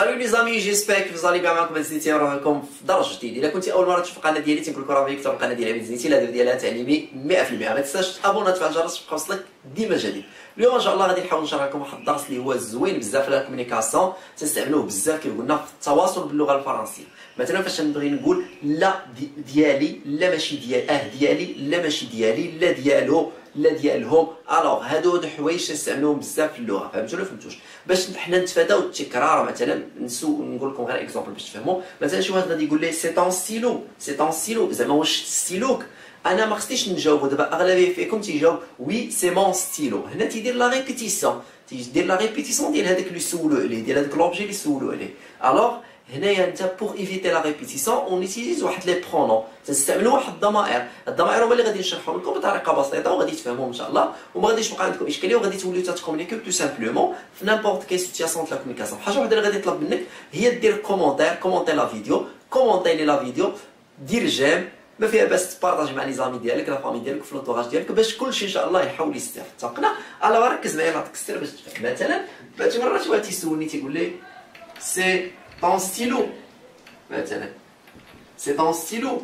salut les amis j'espère que vous allez bien معكم زيتي راكم في درج جديد الا كنتي اول مره تشوف القناه ديالي تنقول لكم راه فيك القناه ديالي عبيد زيتي الهدف ديالها تعليمي 100% ما تنساش تابونا تفعل الجرس باش يوصلك ديما جديد اليوم ان شاء الله غادي نحاول نشرح لكم واحد الدرس اللي هو زوين بزاف في ال communication تستعملوه بزاف كي قلنا في التواصل باللغة الفرنسيه مثلا فاش نبغي نقول لا ديالي لا ماشي ديال آه ديالي لا ماشي ديالي لا ديالو لا ديالهم. alors هادو هادو حوايج تنستعملوهم بزاف في اللغة فهمتوا ولا فهمتوش؟ باش حنا نتفاداو التكرار مثلا نسو نقول لكم غير exemple باش تفهموا مثلا شي واحد غادي يقول لي c'est ton stylo c'est ton stylo زعما واش ستيلوك أنا ما خصنيش نجاوبو دابا أغلبية فيكم تيجاوب oui c'est mon stylo هنا تيدير la répétition تيدير la répétition ديال هذاك اللي سولو عليه ديال هذاك l'objet اللي سولو عليه. alors هنايا انت pour éviter la répétition on utilise واحد les pronoms تستعملوا واحد الضمائر. الضمائر هما اللي غادي نشرحهم لكم بطريقة بسيطة وغادي تفهموهم إن شاء الله. وما غاديش تبقى عندكم إشكالية وغادي توليو تتكومونيكيو tout simplement في n'importe quelle situation تاع communication حاجة وحدة اللي غادي يطلب منك هي دير commentaire commenter la vidéo commenter لي la vidéo دير j'aime. ما فيها باس تبارطاجي مع les amis ديالك la famille ديالك في l'entourage ديالك باش كلشي إن شاء الله يحاول يستافد اتفقنا alors ركز معايا نعطيك السر باش تفهم. مثلا بعض المرات واحد تيسولني تيقول لي c'est ton stylo مثلا c'est ton stylo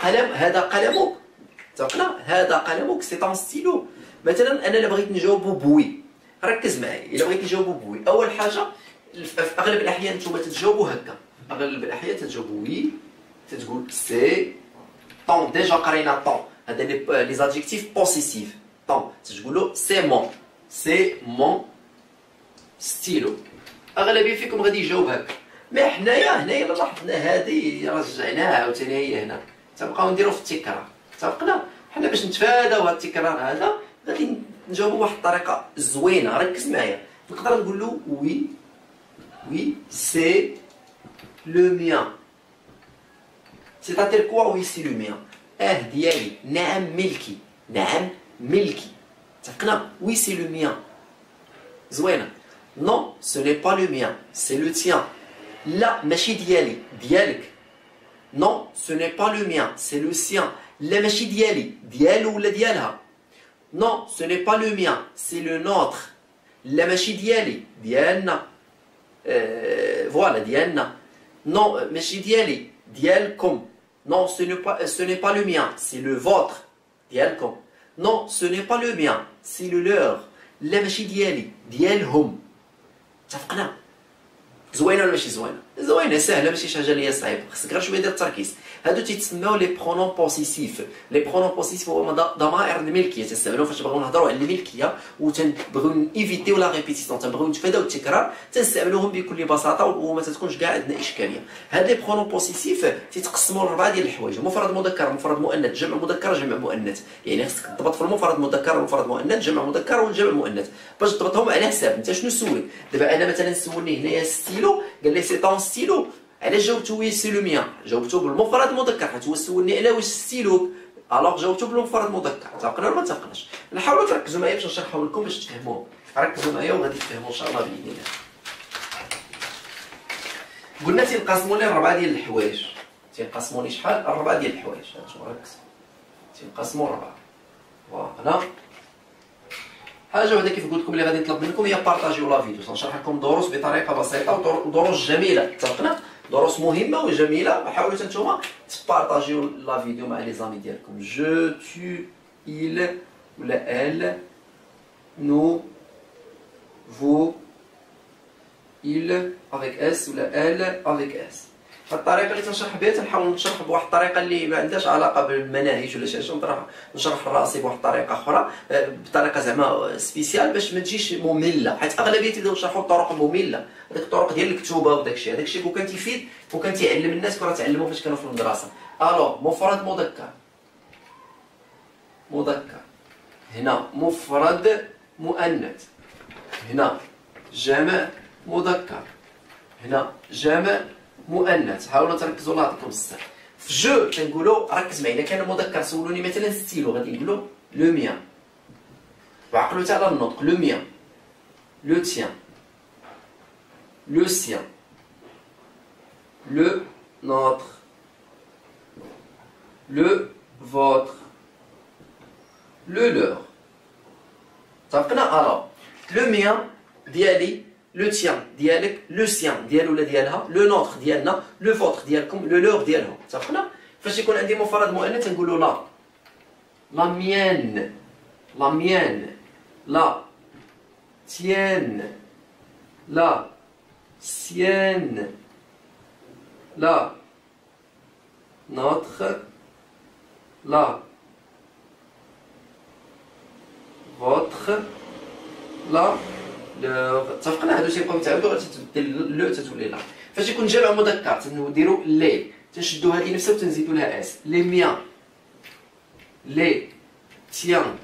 قلم هذا قلمك اتفقنا هذا قلمك c'est ton stylo مثلا أنا الا بغيت نجاوبو ب oui ركز معايا الا بغيت نجاوبو ب oui اول حاجة في اغلب الاحيان نتوما تتجاوبوا هكا اغلب الاحيان تتجاوبوا oui تتقول c'est ton déjà قرينا ton هذا les adjectifs possessifs ton تقول له c'est mon c'est mon stylo اغلبيه فيكم غادي يجاوب هكا ما حنايا هنايا لاحظنا هذه رجعناها عاوتاني هي هنا. تنبقاو نديرو في التكرار. اتفقنا حنا باش نتفاداو هذا التكرار هذا غادي نجاوبو بواحد الطريقة زوينة. ركز معايا. نقدر نقول له oui oui c'est le mien c'est-à-dire quoi oui c'est le mien آه ديالي. نعم ملكي. نعم ملكي. اتفقنا oui c'est le mien زوينة. non ce n'est pas le mien c'est le tien لا ماشي ديالي ديالك non ce n'est pas le mien c'est le sien لا ماشي ديالي ديالو ولا ديالها non ce n'est pas le mien c'est le nôtre لا ماشي ديالي ديالنا voilà ديالنا non ماشي ديالي ديالكم Non, ce n'est pas, ce n'est pas le mien, c'est le vôtre. ديالكم. Non, ce n'est pas le mien, c'est le leur. لا ماشي ديالي ديالهم. اتفقنا؟ زوينة ولا ماشي زوينة؟ زوينة سهله ماشي شي حاجة اللي هي صعيبة خصك غير شوية ديال التركيز هادو تيتسموا les pronoms possessifs les pronoms possessifs هما ضمائر الملكيه تستعملوهم فاش بغيو نهضروا على الملكيه وتنبغيو ايفيتيو la répétition تنبغيو نتفاداو التكرار تنستعملوهم بكل بساطة وما تكونش كاع عندنا إشكالية. هاد les pronoms possessifs تيتقسموا لاربعه ديال الحوايج. مفرد مذكر مفرد مؤنث. جمع مذكر جمع مؤنث. يعني خصك تضبط في المفرد مذكر والمفرد مؤنث جمع مذكر والجمع مؤنث. باش تضبطهم على حساب. أنت شنو سولي دابا أنا مثلا سولني هنايا ستيلو قال لي c'est ton stylo علاش جاوبتو oui c'est le mien. جاوبتو بالمفرد مذكر حيت هو سولني على واش stylo ك alors جاوبتو بالمفرد مذكر. اتفقنا ولا ما اتفقناش نحاولوا تركزوا معايا باش نشرحهم لكم باش تفهموا ركزوا معايا وغادي تفهموا إن شاء الله بإذن الله. قلنا تينقسموا لي اربعه ديال الحوايج. تينقسموا لي شحال؟ اربعه ديال الحوايج. هانتوما ركز تينقسموا اربعه voilà. حاجة وحدة كيف قلت لكم اللي غادي نطلب منكم هي بارطاجيو la vidéo. سنشرح لكم دروس بطريقة بسيطة ودروس جميلة. اتفقنا دروس مهمه وجميله حاولوا نتوما تبارطاجيو la vidéo مع les amis ديالكم je tu il ولا elle nous vous il avec s ولا elle avec s. فالطريقة اللي تنشرح بها تنحاول نشرح بواحد الطريقة اللي ما عندهاش علاقة بالمناهج ولا شي حاجة نشرح راسي بواحد الطريقة أخرى آه، بطريقة زعما spéciale باش ما تجيش مملة حيت أغلبية تيبداو يشرحوا بطرق مملة هذيك الطرق ديال الكتوبة وداك الشيء هذاك الشيء كان تيفيد كون كان تيعلم الناس كون تعلموا فاش كانوا في المدرسة. alors مفرد مذكر. مذكر. هنا مفرد مؤنث. هنا جمع مذكر. هنا جمع مؤنث. حاولوا تركزوا الله يعطيكم الصحة في جو تنقولوا ركز معايا كان مذكر سولوني مثلا ستيلو غادي نقولوا le mien. وعقلوا على النطق le mien le tien le sien le nôtre le vôtre le leur. اتفقنا alors le mien ديالي le tien ديالك le sien ديالو ولا ديالها le nôtre ديالنا le vôtre ديالكم le leur ديالهم اتفقنا فاش يكون عندي مفرد مؤنث نقولوا la la mienne la mienne la tienne la sienne la nôtre la vôtre la اتفقنا هادو تيبقاو يتعاودو غير تتبدل le تتولي la فاش يكون جمع مذكر تنديرو les تنشدو هادي نفسها وتنزيدو لها s. les miens les tiens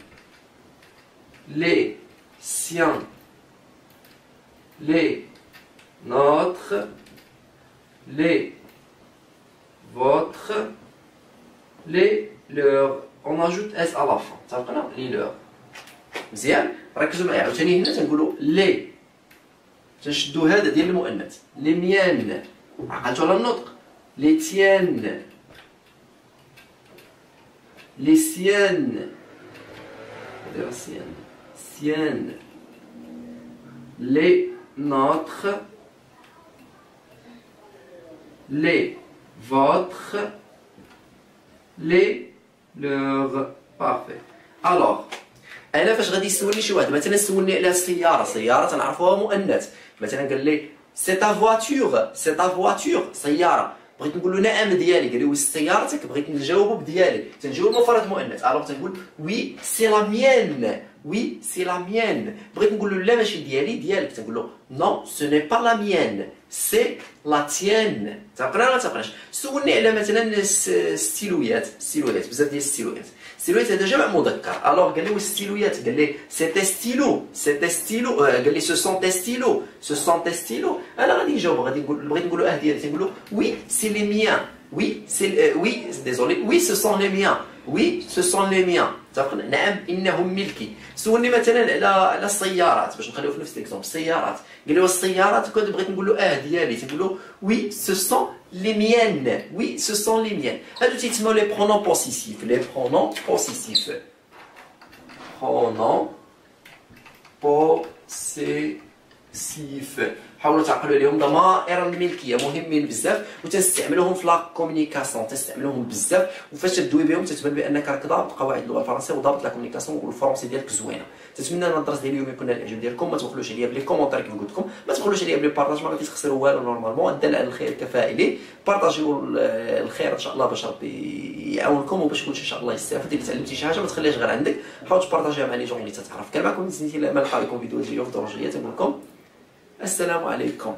les siens les nôtres les vôtres les leurs. on ajoute s à la fin اتفقنا لي لور. مزيان؟ ركزوا معايا عاوتاني هنا تنقولوا les. تنشدو هذا ديال المؤنث. les miennes. عقلتوا على النطق. les tiennes. les siennes. دير siennes. siennes. les nôtres les vôtres les leurs. parfait alors أنا فاش غادي يسولني شي واحد؟ مثلا سولني على السياره سيارة تنعرفوها مؤنث. مثلا قال لي c'est ta voiture c'est ta voiture سيارة. بغيت نقول له نعم ديالي قال لي واش سيارتك؟ بغيت نجاوبو بديالي تنجاوب مفرد مؤنث. alors تنقول oui c'est la mienne oui c'est la mienne بغيت نقول له لا ماشي ديالي ديالك تنقول له non ce n'est pas la mienne c'est la tienne تعقلنا ولا تعقلناش سولني على مثلا الستيلويات ستيلويات بزاف ديال الستيلويات ستيلويات هذا جمع مذكر alors قال لي واش ستيلويات قال لي c'est tes stylos c'est tes stylos قال لي ce sont tes stylos ce sont tes stylos أنا غادي نجاوب غادي نقول بغيت نقول له آه ديالي تنقول له oui c'est les miens oui c'est oui désolé oui ce sont les miens oui ce sont les miens نعم انهم ملكي سولني مثلا على على السيارات باش نخليو في نفس l'exemple السيارات قال لي السيارات كنت بغيت نقول له آه ديالي تنقول له oui ce sont les miennes oui ce sont les miennes هادو تيتسموا les pronoms possessifs les pronoms possessifs pronoms possessifs حاولوا تعقلوا عليهم. ضمائر الملكية مهمين بزاف وتستعملوهم في la communication تستعملوهم بزاف. وفاش تدوي بهم تتبان بأنك راك ضابط قواعد اللغة الفرنسية وضابط la communication وال français ديالك زوينة. تتمنى أن الدرس ديال اليوم يكون الاعجاب ديالكم ما تبخلوش عليا ب les commentaires كيف قلت لكم. ما تبخلوش عليا ب les partages ما غاديش تخسروا والو normalement الدال على الخير كفاعله بارطاجيو الخير إن شاء الله باش ربي يعاونكم وباش كلشي إن شاء الله يستافد. إلا تعلمتي شي حاجة ما تخليهاش غير عندك. حاول تبارطاجيها مع les gens اللي تتعرف كان معكم نسيتي ما نلقى لكم فيديوهات جديده في دروجيه تنقول لكم السلام عليكم.